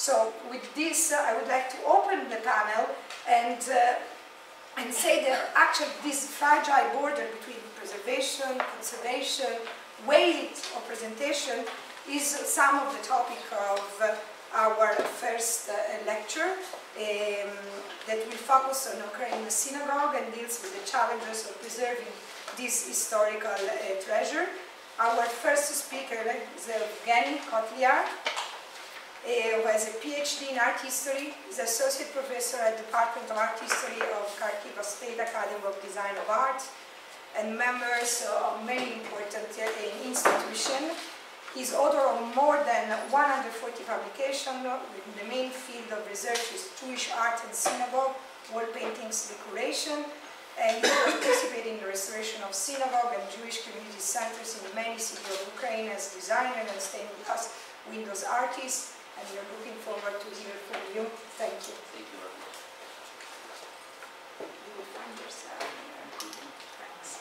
So with this, uh, I would like to open the panel and, uh, and say that actually this fragile border between preservation, conservation, weight of presentation is some of the topic of our first uh, lecture um, that will focus on Ukraine synagogue and deals with the challenges of preserving this historical uh, treasure. Our first speaker is Evgeny Kotlyar, who has a PhD in art history, is associate professor at the Department of Art History of Kharkiv State Academy of Design of Art, and members of many important uh, institutions. He's author of more than 140 publications. The main field of research is Jewish art and synagogue, wall paintings, decoration, and he participated in the restoration of synagogue and Jewish community centers in many cities of Ukraine as designer and stained glass Windows artist, and we are looking forward to hear from you. Thank you. Thank you very much. You will find yourself here. Thanks.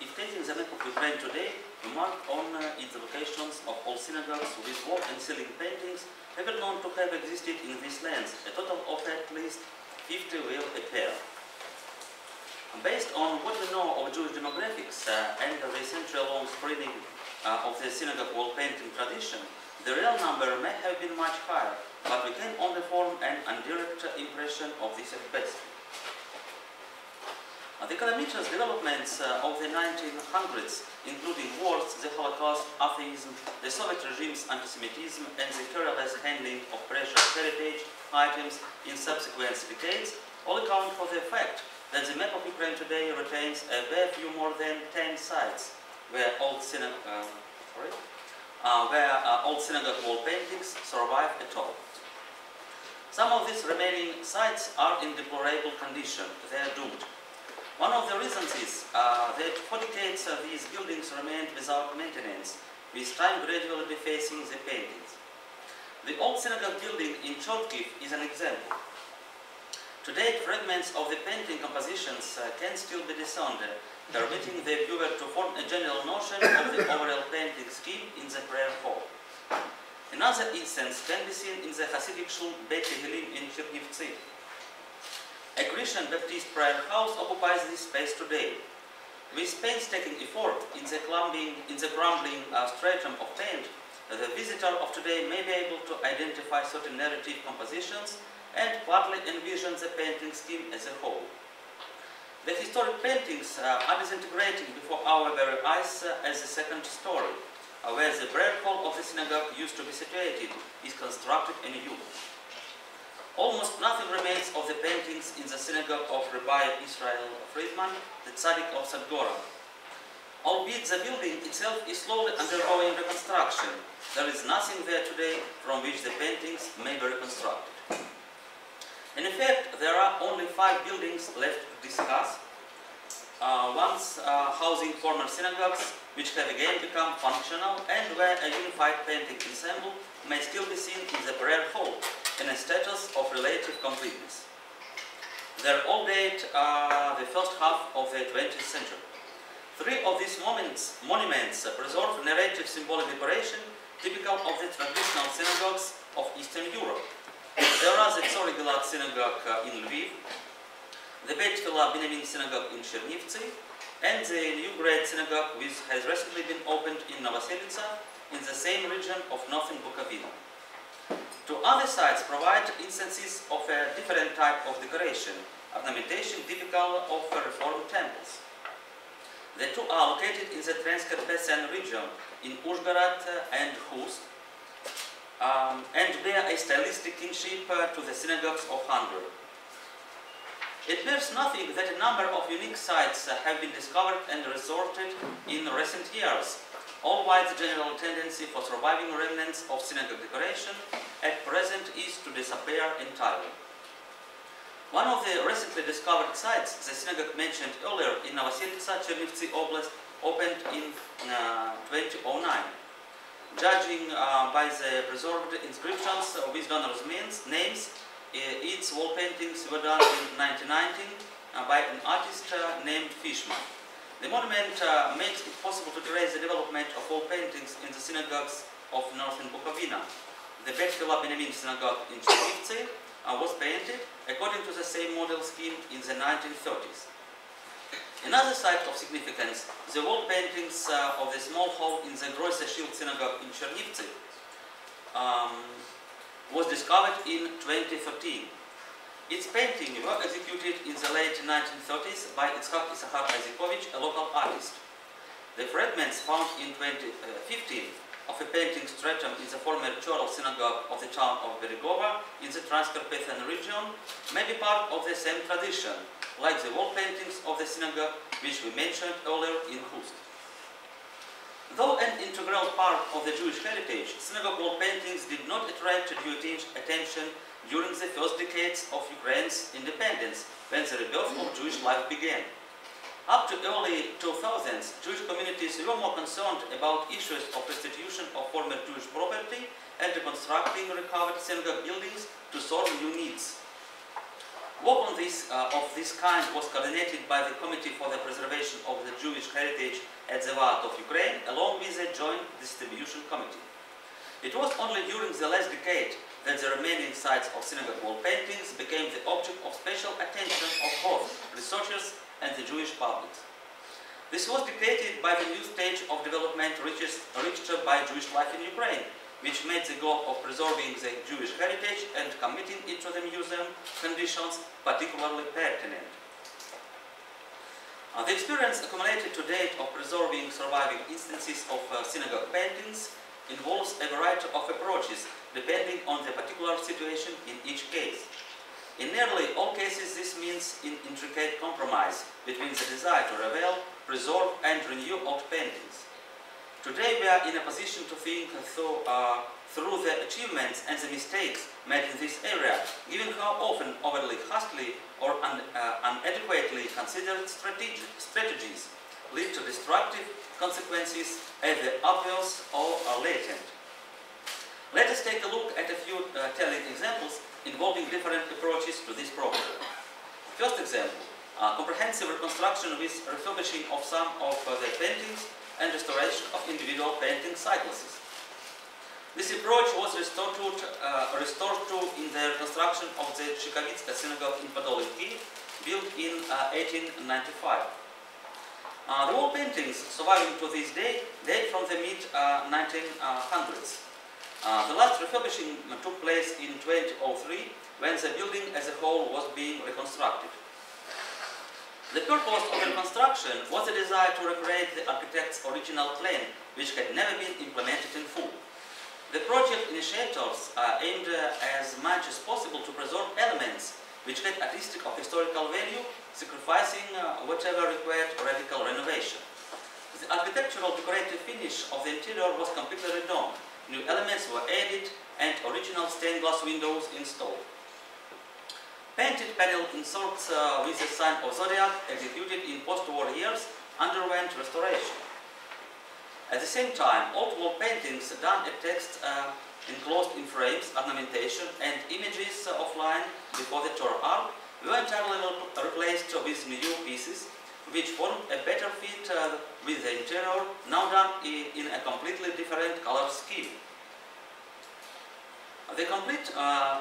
If taking the of Ukraine today, mark on uh, its locations of all synagogues with wall and ceiling paintings ever known to have existed in these lands, a total of at least 50 will appear. Based on what we know of Jewish demographics uh, and the century-long spreading uh, of the synagogue wall painting tradition, the real number may have been much higher, but we can only form an indirect impression of this at best. The calamitous developments uh, of the 1900s, including wars, the Holocaust, atheism, the Soviet regime's anti-Semitism, and the careless handling of precious heritage items in subsequent decades, all account for the fact that the map of Ukraine today retains a bare few more than 10 sites where old synagogue, uh, uh, where uh, old synagogue wall paintings survive at all. Some of these remaining sites are in deplorable condition. They are doomed. One of the reasons is uh, that for decades uh, these buildings remained without maintenance, with time gradually defacing the paintings. The old synagogue building in Chortkiv is an example. Today, fragments of the painting compositions uh, can still be discerned, permitting the viewer to form a general notion of the overall painting scheme in the prayer hall. Another instance can be seen in the Hasidic shul Beit Tehillim in Chernivtsi. A Christian Baptist prayer house occupies this space today. With painstaking effort in the clumbing, in the crumbling uh, stratum of paint, the visitor of today may be able to identify certain narrative compositions and partly envision the painting scheme as a whole. The historic paintings uh, are disintegrating before our very eyes uh, as the second story, uh, where the prayer hall of the synagogue used to be situated, is constructed anew. Almost nothing remains of the paintings in the synagogue of Rabbi Israel Friedman, the Tzaddik of Sadgora. Albeit the building itself is slowly undergoing reconstruction, there is nothing there today from which the paintings may be reconstructed. In effect, there are only five buildings left to discuss. Uh, ones uh, housing former synagogues, which have again become functional, and where a unified painting ensemble may still be seen in the prayer hall in a status of relative completeness. Their all date uh, the first half of the 20th century. Three of these monuments, monuments preserve narrative symbolic decoration typical of the traditional synagogues of Eastern Europe. There are the Gilad synagogue in Lviv, the Beit Benjamin synagogue in Chernivtsi, and the new great synagogue which has recently been opened in Novoselitsa in the same region of northern Bukovina. Two other sites provide instances of a different type of decoration, ornamentation typical of Reformed temples. The two are located in the Transcarpathian region in Uzhgorod and Khust, um, and bear a stylistic kinship uh, to the synagogues of Hungary. It bears nothing that a number of unique sites have been discovered and resorted in recent years, all while the general tendency for surviving remnants of synagogue decoration at present is to disappear entirely. One of the recently discovered sites, the synagogue mentioned earlier in Novoselitsa, Chernivtsi Oblast, opened in uh, 2009. judging uh, by the preserved inscriptions with donors' names, names its wall paintings were done in 1919 uh, by an artist uh, named Fishman. The monument uh, makes it possible to trace the development of wall paintings in the synagogues of northern Bukovina. The Bet Hillel Benjamin synagogue in Chernivtsi uh, was painted according to the same model scheme in the 1930s. Another site of significance, the wall paintings uh, of the small hall in the Groise Shil synagogue in Chernivtsi um, was discovered in 2013. Its painting were executed in the late 1930s by Itzhak Issachar Isakovich, a local artist. The fragments found in 2015 of a painting stratum in the former choral synagogue of the town of Beregovo in the Transcarpathian region may be part of the same tradition like the wall paintings of the synagogue which we mentioned earlier in Khust. Though an integral part of the Jewish heritage, synagogue wall paintings did not attract due attention during the first decades of Ukraine's independence, when the rebirth of Jewish life began. Up to early 2000s, Jewish communities were more concerned about issues of restitution of former Jewish property and reconstructing recovered synagogue buildings to serve new needs. Work on this, uh, of this kind was coordinated by the Committee for the Preservation of the Jewish Heritage at the Vaad of Ukraine, along with the Joint Distribution Committee. It was only during the last decade that the remaining sites of synagogue wall paintings became the object of special attention of both researchers and the Jewish public. This was dictated by the new stage of development reached, by Jewish life in Ukraine, which made the goal of preserving the Jewish heritage and committing it to the museum conditions particularly pertinent. Uh, the experience accumulated to date of preserving surviving instances of uh, synagogue paintings involves a variety of approaches depending on the particular situation in each case. In nearly all cases, this means an intricate compromise between the desire to reveal, preserve, and renew old paintings. Today we are in a position to think through, uh, through the achievements and the mistakes made in this area, given how often overly hastily or un, uh, inadequately considered strategi strategies lead to destructive consequences, either obvious or latent. Let us take a look at a few uh, telling examples involving different approaches to this problem. First example, uh, comprehensive reconstruction with refurbishing of some of uh, the paintings and restoration of individual painting cycles. This approach was restored to, uh, restored to in the reconstruction of the Shchekavytska synagogue in Podol built in uh, 1895. Uh, the wall paintings surviving to this day date from the mid-1900s. Uh, the last refurbishing took place in 2003 when the building as a whole was being reconstructed. The purpose of the construction was a desire to recreate the architect's original plan, which had never been implemented in full. The project initiators uh, aimed uh, as much as possible to preserve elements which had artistic or historical value, sacrificing uh, whatever required radical renovation. The architectural decorative finish of the interior was completely redone. New elements were added and original stained glass windows installed. Painted panel inserts uh, with the sign of zodiac executed in post-war years underwent restoration. At the same time, old wall paintings done at text uh, enclosed in frames, ornamentation and images uh, offline before the Torah ark were entirely replaced with new pieces which formed a better fit uh, with the interior, now done in a completely different color scheme. The complete uh,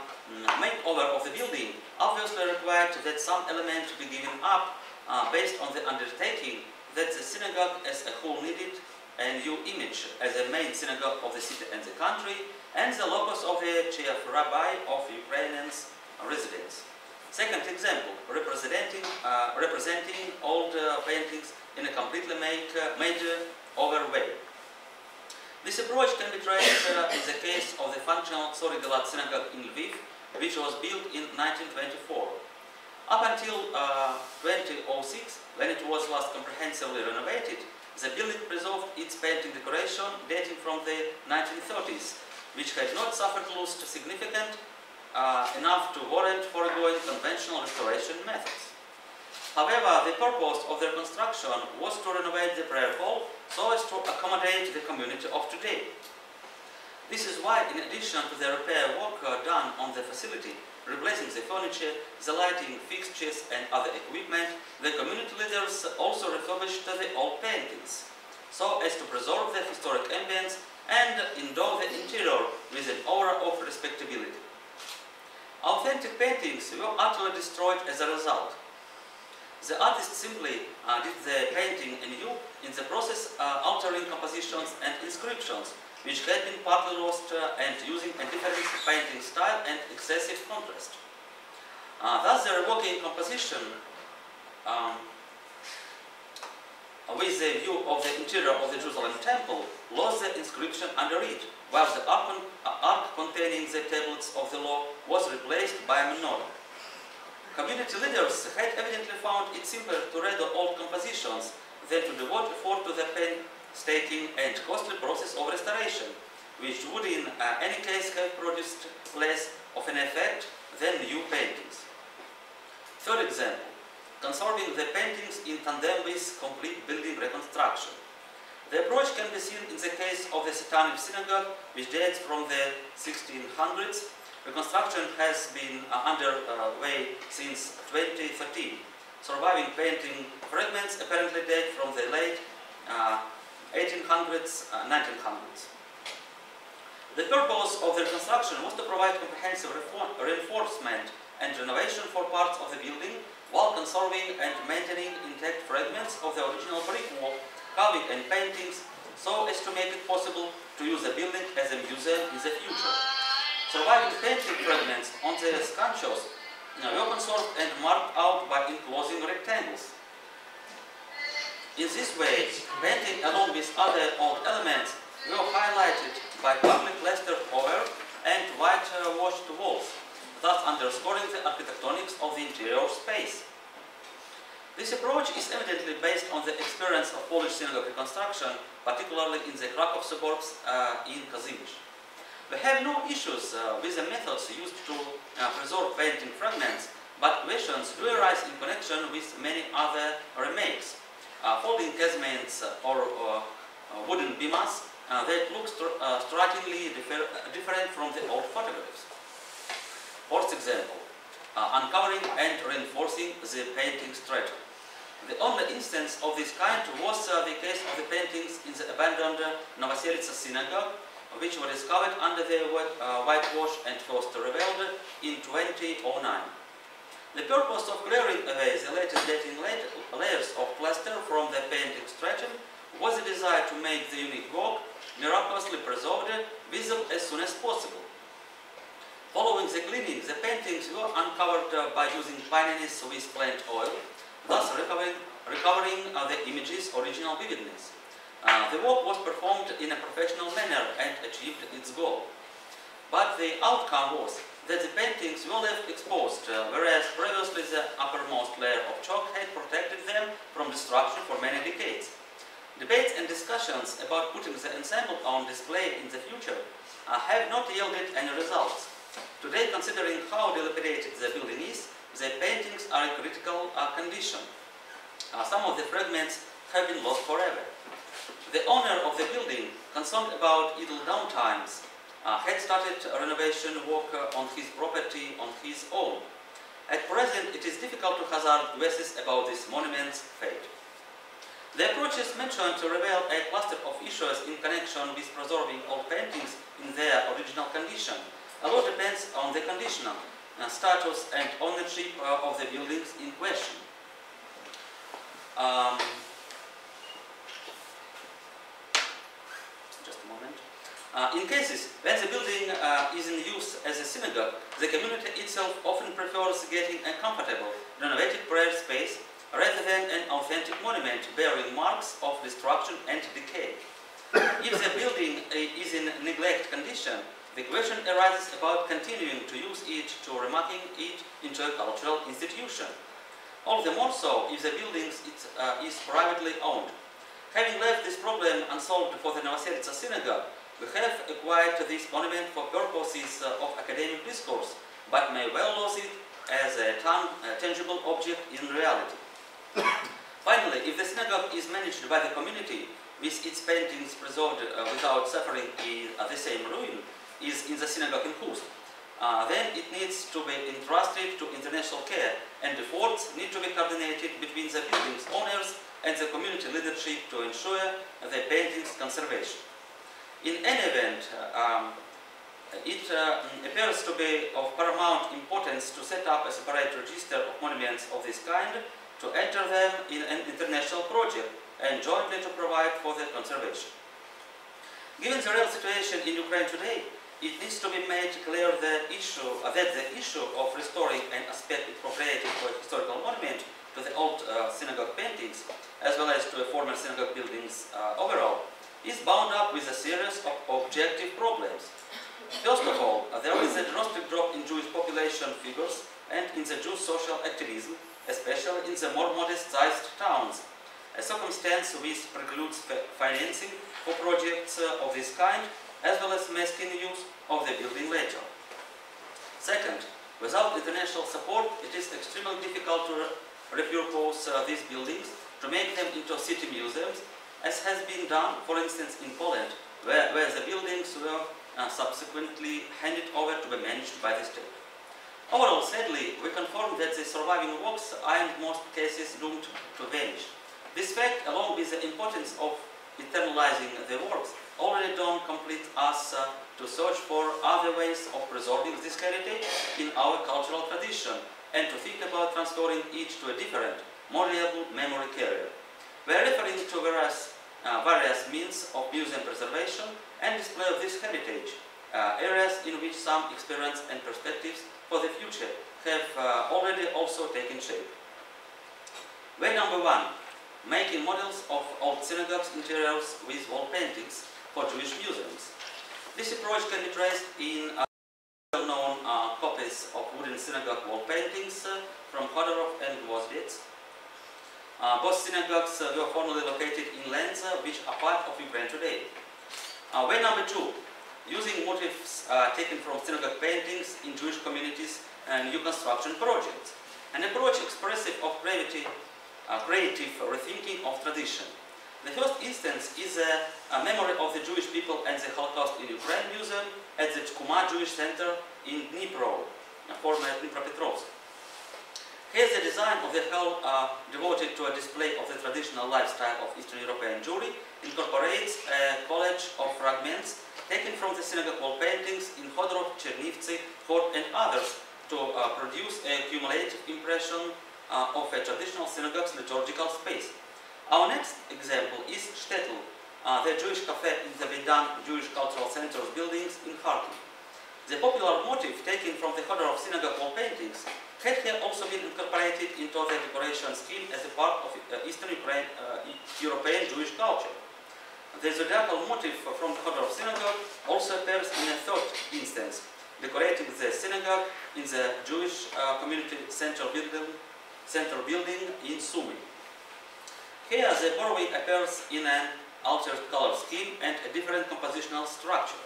makeover of the building obviously required that some element be given up uh, based on the undertaking that the synagogue as a whole needed a new image as a main synagogue of the city and the country and the locus of the chief rabbi of Ukrainians residents. Second example, representing, uh, representing old uh, paintings in a completely make, uh, made over way. This approach can be traced uh, in the case of the functional Tsori Gilod synagogue in Lviv, which was built in 1924. Up until uh, 2006, when it was last comprehensively renovated, the building preserved its painting decoration dating from the 1930s, which had not suffered loss to significant uh, enough to warrant foregoing conventional restoration methods. However, the purpose of their construction was to renovate the prayer hall so as to accommodate the community of today. This is why, in addition to the repair work uh, done on the facility, replacing the furniture, the lighting fixtures and other equipment, the community leaders also refurbished the old paintings, so as to preserve the historic ambience and endow the interior with an aura of respectability. Authentic paintings were utterly destroyed as a result. The artist simply uh, did the painting anew, in the process uh, altering compositions and inscriptions, which had been partly lost uh, and using a different painting style and excessive contrast. Uh, thus the revoking composition um, with the view of the interior of the Jerusalem temple lost the inscription under it, while the ark, containing the tablets of the law was replaced by a menorah. Community leaders had evidently found it simpler to read the old compositions than to devote effort to the painstaking and costly process of restoration, which would in uh, any case have produced less of an effect than new paintings. Third example, conserving the paintings in tandem with complete building reconstruction. The approach can be seen in the case of the Sataniv synagogue, which dates from the 1600s Reconstruction has been uh, underway since 2013. Surviving painting fragments apparently date from the late uh, 1800s, uh, 1900s. The purpose of the reconstruction was to provide comprehensive reinforcement and renovation for parts of the building while conserving and maintaining intact fragments of the original brick wall, carving and paintings so as to make it possible to use the building as a museum in the future. Surviving painting fragments on the sculptures were conserved and marked out by enclosing rectangles. In this way, painting along with other old elements were highlighted by partly plastered over and whitewashed walls, thus underscoring the architectonics of the interior space. This approach is evidently based on the experience of Polish synagogue reconstruction, particularly in the Krakow suburbs uh, in Kazimierz. We have no issues uh, with the methods used to uh, preserve painting fragments, but questions do arise in connection with many other remakes. Uh, folding casements or wooden bimas that look str strikingly differ different from the old photographs. Fourth example, uncovering and reinforcing the painting stratum. The only instance of this kind was uh, the case of the paintings in the abandoned Novoselitsa synagogue which were discovered under the uh, whitewash and first revealed in 2009. The purpose of clearing away the latest dating layers of plaster from the painting stratum was the desire to make the unique work miraculously preserved visible as soon as possible. Following the cleaning, the paintings were uncovered uh, by using Pinennis with plant oil, thus recovering, recovering the image's original vividness. Uh, the work was performed in a professional manner and achieved its goal. But the outcome was that the paintings were left exposed, uh, whereas previously the uppermost layer of chalk had protected them from destruction for many decades. Debates and discussions about putting the ensemble on display in the future uh, have not yielded any results. Today, considering how dilapidated the building is, the paintings are in critical uh, condition. Uh, some of the fragments have been lost forever. The owner of the building, concerned about idle downtimes, uh, had started renovation work on his property on his own. At present, it is difficult to hazard guesses about this monument's fate. The approaches mentioned to reveal a cluster of issues in connection with preserving old paintings in their original condition. A lot depends on the condition, uh, status and ownership uh, of the buildings in question. Um, just a moment. Uh, in cases when the building uh, is in use as a synagogue, the community itself often prefers getting a comfortable, renovated prayer space rather than an authentic monument bearing marks of destruction and decay. if the building uh, is in neglect condition, the question arises about continuing to use it to remaking it into a cultural institution. All the more so if the building is, uh, is privately owned. Having left this problem unsolved for the Novoselitsa synagogue, we have acquired this monument for purposes uh, of academic discourse, but may well lose it as a tangible object in reality. Finally, if the synagogue is managed by the community, with its paintings preserved uh, without suffering in, uh, the same ruin is in the synagogue in Khust, uh, then it needs to be entrusted to international care and efforts need to be coordinated between the building's owners and the community leadership to ensure the painting's conservation. In any event, uh, um, it uh, appears to be of paramount importance to set up a separate register of monuments of this kind, to enter them in an international project and jointly to provide for their conservation. Given the real situation in Ukraine today, it needs to be made clear the issue, uh, that the issue of restoring an aspect appropriated for a historical monument to the old uh, synagogue paintings, as well as to the former synagogue buildings uh, overall, is bound up with a series of objective problems. First of all, uh, there is a drastic drop in Jewish population figures and in the Jewish social activism, especially in the more modest-sized towns, a circumstance which precludes financing for projects uh, of this kind, as well as masking use of the building later. Second, without international support, it is extremely difficult to repurpose uh, these buildings to make them into city museums, as has been done, for instance, in Poland, where, where the buildings were uh, subsequently handed over to be managed by the state. Overall, sadly, we confirm that the surviving works are in most cases doomed to vanish. This fact, along with the importance of eternalizing the works, already don't complete us uh, to search for other ways of preserving this heritage in our cultural tradition and to think about transferring it to a different, more reliable memory carrier. We are referring to various, uh, various means of museum preservation and display of this heritage, uh, areas in which some experience and perspectives for the future have uh, already also taken shape. Way number one, making models of old synagogues interiors with wall paintings for Jewish museums. This approach can be traced in uh, well-known uh, copies of wooden synagogue wall paintings uh, from Khodorov and Gvozdets. Uh, both synagogues uh, were formerly located in lands uh, which are part of Ukraine today. way number two, using motifs taken from synagogue paintings in Jewish communities and new construction projects. An approach expressive of uh, creative rethinking of tradition. The first instance is a, a, memory of the Jewish people and the Holocaust in Ukraine Museum at the Tkuma Jewish Center in Dnipro, former Dnipropetrovsk. Here the design of the hall uh, devoted to a display of the traditional lifestyle of Eastern European Jewry incorporates a collage of fragments taken from the synagogue wall paintings in Khodorov, Chernivtsi, Fort and others to uh, produce a cumulative impression uh, of a traditional synagogue's liturgical space. Our next example is Shtetl, uh, the Jewish cafe in the Beit Dan Jewish Cultural Center's buildings in Kharkiv. The popular motif taken from the Khodorov synagogue wall paintings had here also been incorporated into the decoration scheme as a part of uh, Eastern Ukraine, uh, European Jewish culture. The zodiacal motif from the Khodorov synagogue also appears in a third instance, decorating the synagogue in the Jewish uh, community center building central building in Sumy. Here the borrowing occurs in an altered color scheme and a different compositional structure.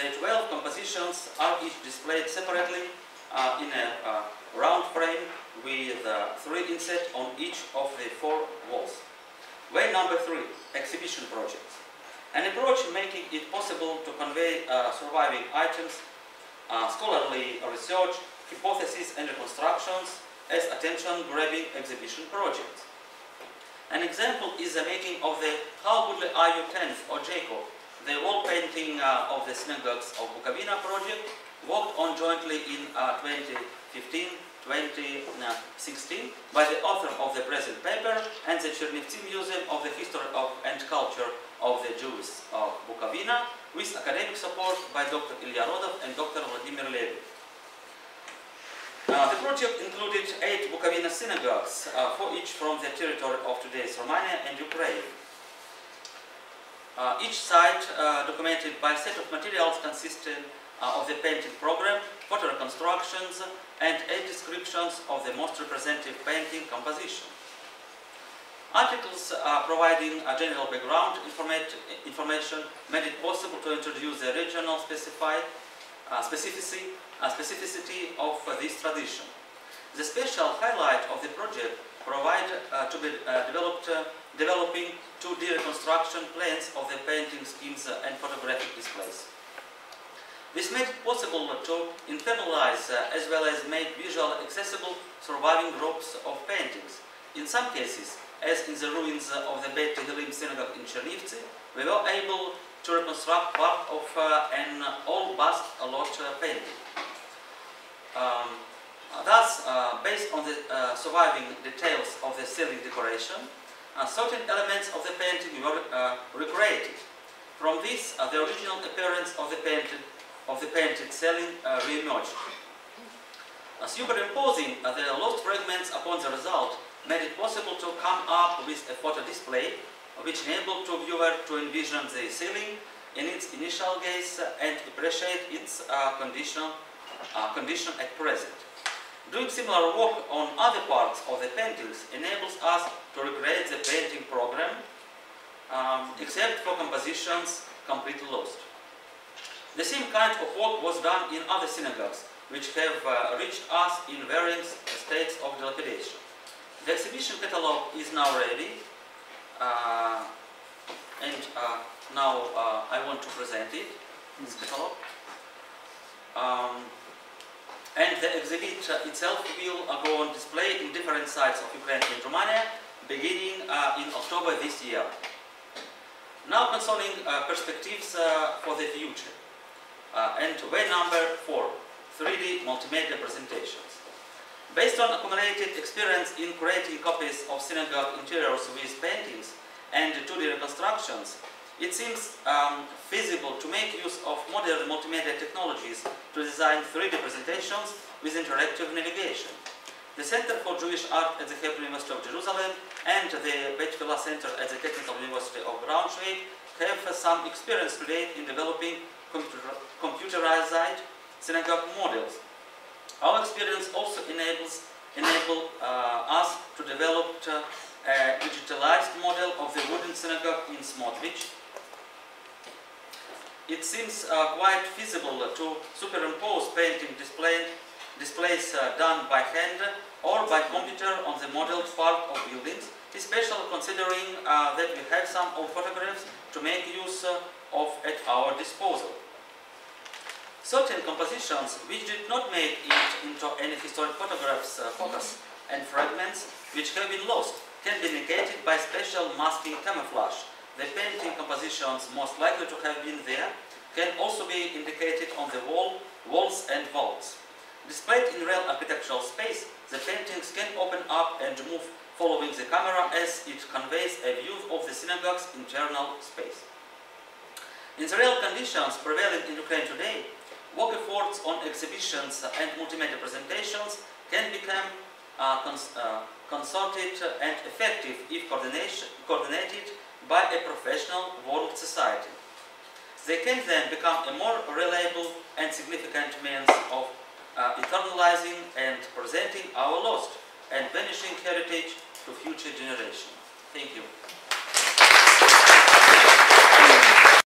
The 12 compositions are each displayed separately uh, in a uh, round frame with uh, three insets on each of the four walls. Way number three, exhibition projects. An approach making it possible to convey uh, surviving items, uh, scholarly research, hypotheses and reconstructions as attention-grabbing exhibition projects. An example is the making of the How Goodly Are You 10th or Jacob, the wall painting uh, of the synagogues of Bukovina project, worked on jointly in uh, 2015-2016 by the author of the present paper and the Chernivtsi Museum of the History of and Culture of the Jews of Bukovina with academic support by Dr. Ilya Rodov and Dr. Vladimir Levin. Uh, the project included eight Bukovina synagogues, uh, four each from the territory of today's Romania and Ukraine. Uh, each site uh, documented by a set of materials consisting uh, of the painting program, photo reconstructions, and eight descriptions of the most representative painting composition. Articles providing a general background information made it possible to introduce the regional specified specificity, specificity of this tradition. The special highlight of the project provide uh, to be uh, developed, uh, developing 2D reconstruction plans of the painting schemes and photographic displays. This made it possible to internalize uh, as well as make visually accessible surviving groups of paintings. In some cases, as in the ruins of the Beit Tehillim synagogue in Chernivtsi, we were able to reconstruct part of uh, an old bust a lot uh, painting. Um, thus, uh, based on the surviving details of the ceiling decoration, certain elements of the painting were recreated. From this, the original appearance of the painted of the painted ceiling re-emerged. Superimposing the lost fragments upon the result made it possible to come up with a photo display which enabled the viewer to envision the ceiling in its initial gaze and appreciate its uh, condition, uh, condition at present. Doing similar work on other parts of the paintings enables us to recreate the painting program, um, except for compositions completely lost. The same kind of work was done in other synagogues, which have uh, reached us in varying states of dilapidation. The exhibition catalog is now ready, and uh, now uh, I want to present it, this catalog. Um, and the exhibit uh, itself will uh, go on display in different sites of Ukraine and Romania, beginning uh, in October this year. Now concerning uh, perspectives uh, for the future. Uh, and way number four, 3D multimedia presentations. Based on accumulated experience in creating copies of synagogue interiors with paintings and 2D reconstructions, it seems um, feasible to make use of modern multimedia technologies to design 3D presentations with interactive navigation. The Center for Jewish Art at the Hebrew University of Jerusalem and the Bet Tfila Center at the Technical University of Braunschweig have some experience today in developing computer computerized synagogue models. Our experience also enables enable uh, us to develop uh, a digitalized model of the wooden synagogue in Smotrich. It seems uh, quite feasible to superimpose painting display, displays uh, done by hand or by computer on the modeled part of buildings, especially considering uh, that we have some old photographs to make use uh, of at our disposal. Certain compositions which did not make it into any historic photographs, uh, photos and fragments which have been lost can be negated by special masking camouflage. The painting compositions most likely to have been there can also be indicated on the wall, walls and vaults. Displayed in real architectural space, the paintings can open up and move following the camera as it conveys a view of the synagogue's internal space. In the real conditions prevailing in Ukraine today, work efforts on exhibitions and multimedia presentations can become uh, cons uh, concerted and effective if coordinated by a professional world society. They can then become a more reliable and significant means of uh, internalizing and presenting our lost and vanishing heritage to future generations. Thank you.